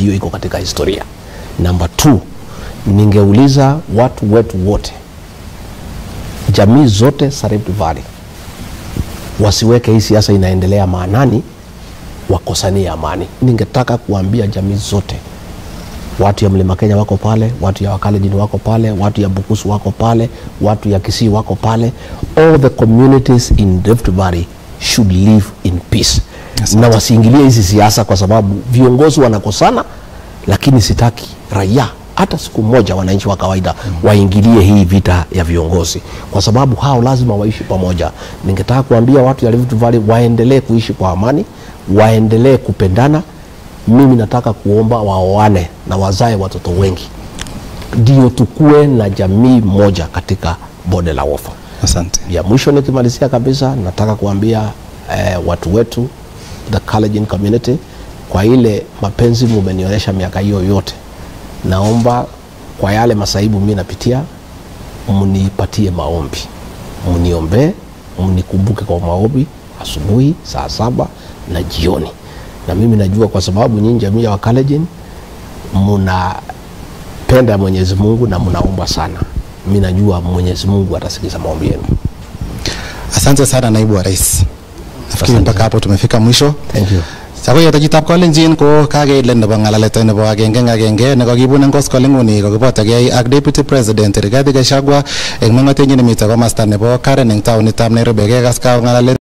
hiyo iko katika historia. Namba 2 ningeuliza watu wetu wote, jamii zote Rift Valley wasiweke hii siasa inaendelea maanani, wakosanie amani. Ningetaka kuambia jamii zote, watu ya Mlima Kenya wako pale, watu ya Wakalenjin wako pale, watu ya Bukusu wako pale, watu ya Kisii wako pale. All the communities in Rift Valley should live in peace. Na wasiingilie hizi siasa, kwa sababu viongozi wanakosana, lakini sitaki raia hata siku moja wananchi wa kawaida mm. waingilie hii vita ya viongozi, kwa sababu hao lazima waishi pamoja. Ningetaka kuambia watu ya Rift Valley waendelee kuishi kwa amani, waendelee kupendana. Mimi nataka kuomba waoane na wazae watoto wengi, ndio tukue na jamii moja katika bonde la Ufa. Asante. Ya mwisho nikimalizia kabisa, nataka kuambia eh, watu wetu the Kalenjin community, kwa ile mapenzi mumenionyesha miaka hiyo yote, naomba kwa yale masaibu mimi napitia, mnipatie maombi, mniombee, mnikumbuke kwa maombi asubuhi saa saba na jioni. Na mimi najua kwa sababu nyinyi jamii ya Wakalenjin mnapenda Mwenyezi Mungu na mnaomba sana, mimi najua Mwenyezi Mungu atasikiza maombi yenu. Asante sana naibu wa rais. Nafikiri mpaka hapo tumefika mwisho. Thank you. Sako yata chitab Kalenjin ko kakeilen nebo ng'alalet nebo agenge eng agenge nekakibun eng koskoleng'uni kokibotokei ak Deputy President Rigathi Gachagua eng meng'otenyi nemite komasta nebo Karen eng taonitab Nairobi kekas ka ng'alalet